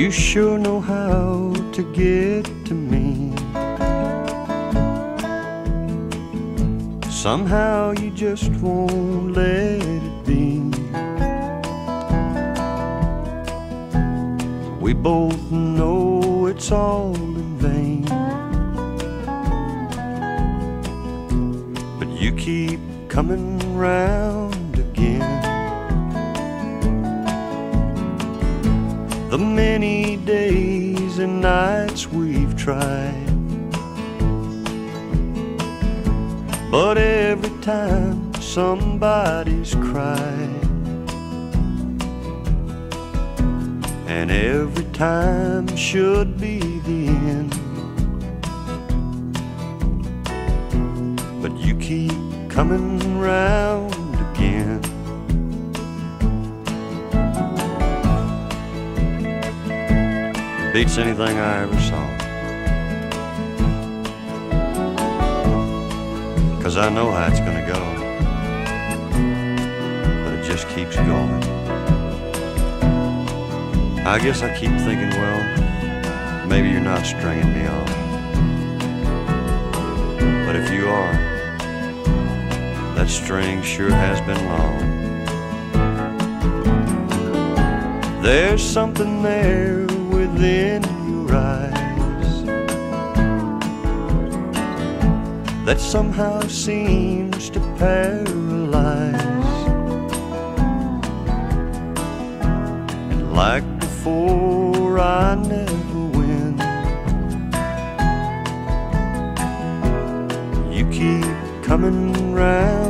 You sure know how to get to me. Somehow you just won't let it be. We both know it's all in vain. But you keep coming round Many days and nights we've tried. But every time somebody's cried, and every time should be the end. But you keep coming round again. Beats anything I ever saw. Cause I know how it's gonna go. But it just keeps going. I guess I keep thinking, well, maybe you're not stringing me on. But if you are, that string sure has been long. There's something there that somehow seems to paralyze. And like before, I never win. You keep coming round